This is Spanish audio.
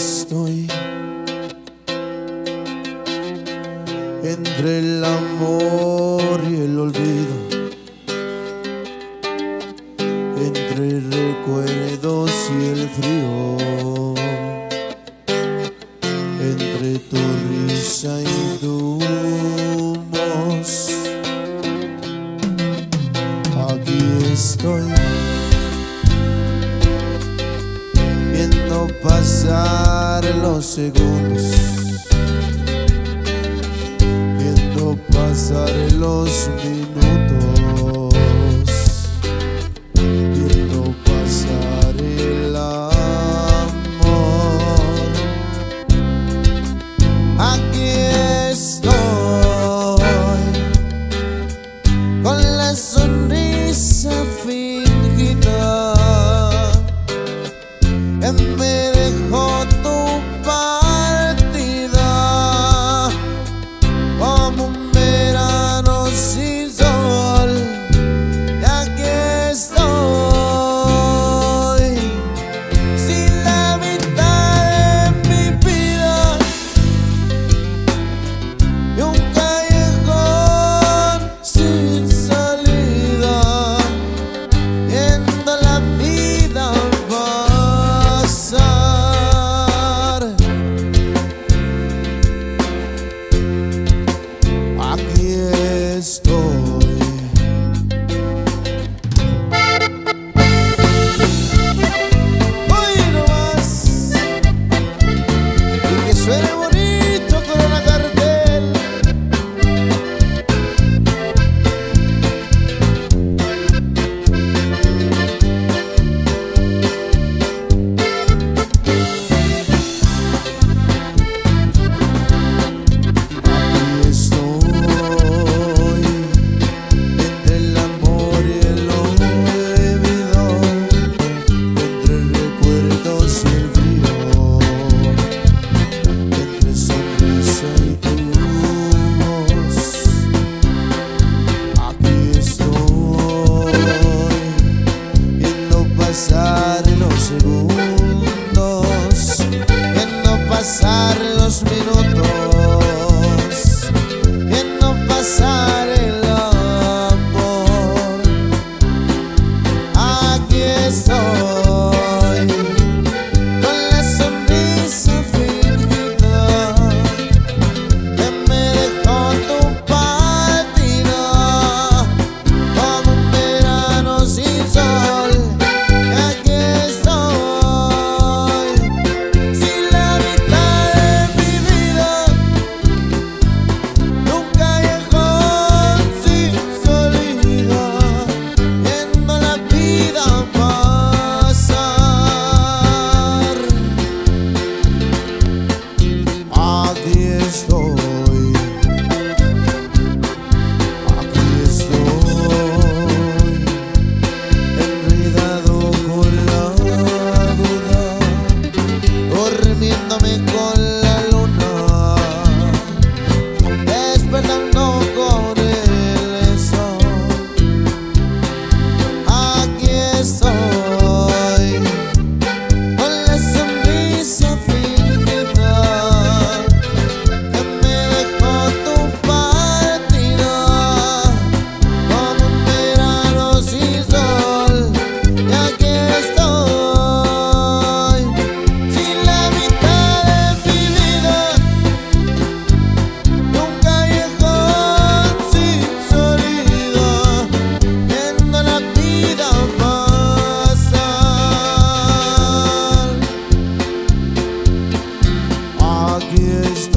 estoy entre el amor y el olvido, entre recuerdos y el frío. segundos, viendo pasar los minutos. passar. Yes.